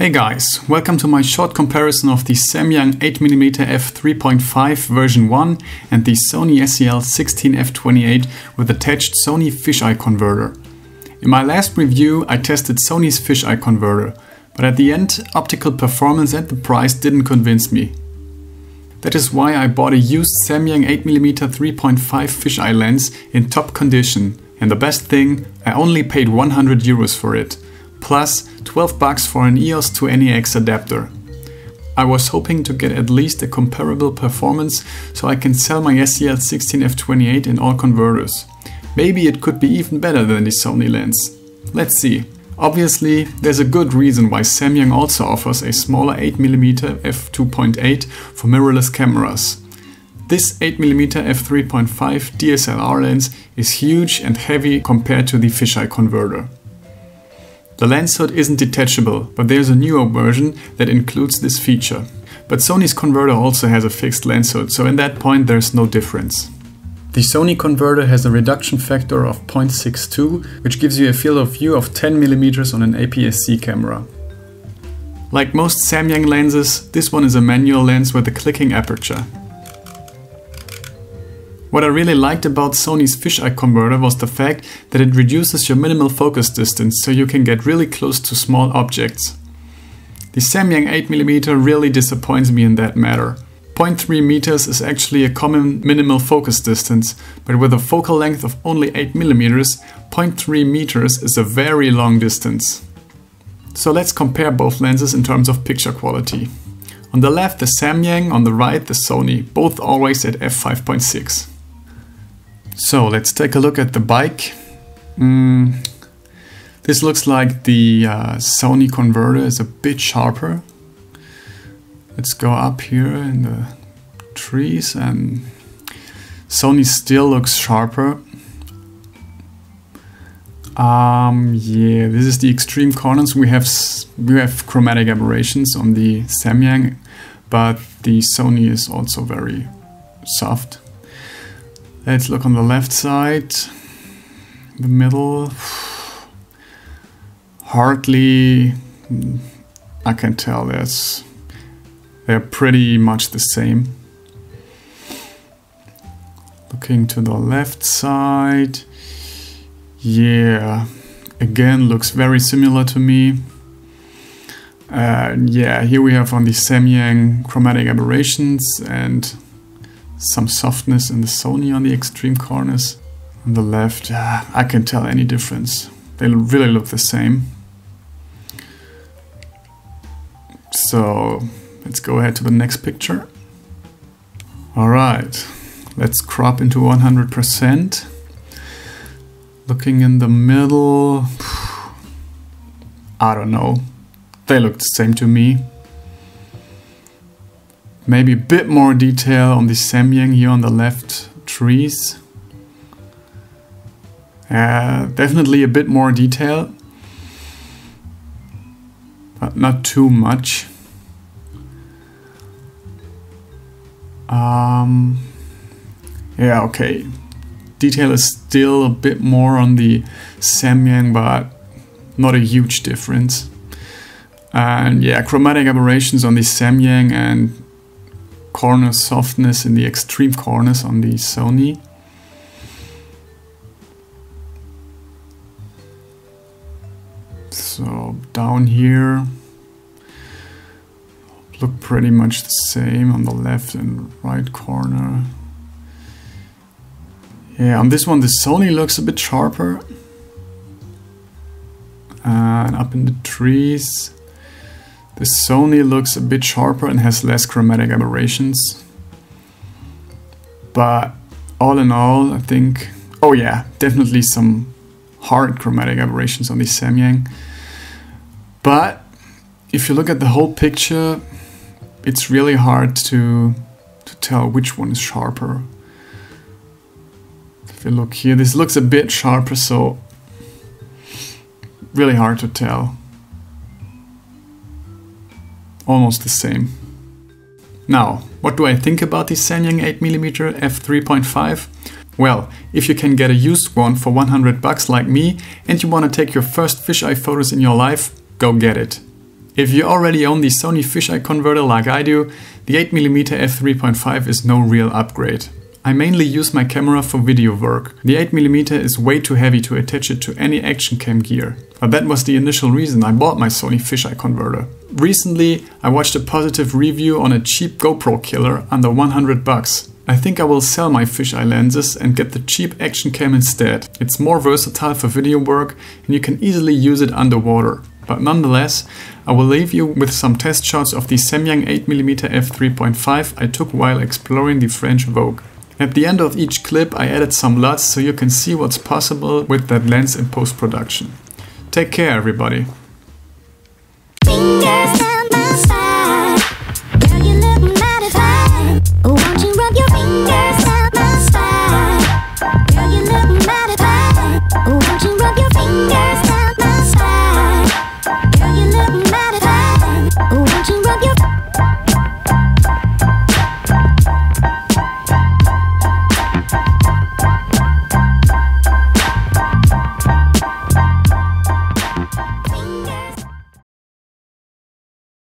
Hey guys, welcome to my short comparison of the Samyang 8mm f3.5 version 1 and the Sony SEL16 f28 with attached Sony fisheye converter. In my last review I tested Sony's fisheye converter, but at the end optical performance and the price didn't convince me. That is why I bought a used Samyang 8mm 3.5 fisheye lens in top condition and the best thing, I only paid 100 euros for it plus 12 bucks for an EOS to NEX adapter. I was hoping to get at least a comparable performance so I can sell my SEL16F28 in all converters. Maybe it could be even better than the Sony lens. Let's see. Obviously, there's a good reason why Samyang also offers a smaller 8mm f2.8 for mirrorless cameras. This 8mm f3.5 DSLR lens is huge and heavy compared to the fisheye converter. The lens hood isn't detachable, but there's a newer version that includes this feature. But Sony's converter also has a fixed lens hood, so in that point there's no difference. The Sony converter has a reduction factor of 0.62, which gives you a field of view of 10mm on an APS-C camera. Like most Samyang lenses, this one is a manual lens with a clicking aperture. What I really liked about Sony's fisheye converter was the fact that it reduces your minimal focus distance so you can get really close to small objects. The Samyang 8mm really disappoints me in that matter. 0.3 meters is actually a common minimal focus distance, but with a focal length of only 8 millimeters, 0.3 meters is a very long distance. So let's compare both lenses in terms of picture quality. On the left the Samyang, on the right the Sony, both always at f5.6. So let's take a look at the bike. Mm, this looks like the uh, Sony converter is a bit sharper. Let's go up here in the trees and Sony still looks sharper. Um, yeah, this is the extreme corners. We have we have chromatic aberrations on the Samyang, but the Sony is also very soft. Let's look on the left side, the middle. Hardly, I can tell there's, they're pretty much the same. Looking to the left side, yeah, again looks very similar to me. Uh, yeah, here we have on the Samyang chromatic aberrations and some softness in the Sony on the extreme corners. On the left, uh, I can tell any difference. They really look the same. So let's go ahead to the next picture. Alright, let's crop into 100%. Looking in the middle, I don't know. They look the same to me. Maybe a bit more detail on the Samyang here on the left trees. Uh, definitely a bit more detail, but not too much. Um, yeah, okay. Detail is still a bit more on the Samyang, but not a huge difference. And yeah, chromatic aberrations on the Samyang and corner softness in the extreme corners on the Sony. So down here look pretty much the same on the left and right corner. Yeah, on this one the Sony looks a bit sharper. And up in the trees the Sony looks a bit sharper and has less chromatic aberrations. But all in all, I think, oh yeah, definitely some hard chromatic aberrations on the Samyang. But if you look at the whole picture, it's really hard to, to tell which one is sharper. If you look here, this looks a bit sharper, so really hard to tell almost the same. Now, what do I think about the Samyang 8mm f3.5? Well, if you can get a used one for 100 bucks like me and you want to take your first fisheye photos in your life, go get it. If you already own the Sony fisheye converter like I do, the 8mm f3.5 is no real upgrade. I mainly use my camera for video work. The 8mm is way too heavy to attach it to any action cam gear. But that was the initial reason I bought my Sony fisheye converter. Recently, I watched a positive review on a cheap GoPro killer under 100 bucks. I think I will sell my fisheye lenses and get the cheap action cam instead. It's more versatile for video work and you can easily use it underwater. But nonetheless, I will leave you with some test shots of the Samyang 8mm f3.5 I took while exploring the French Vosges. At the end of each clip I added some LUTs so you can see what's possible with that lens in post-production. Take care everybody! Fingers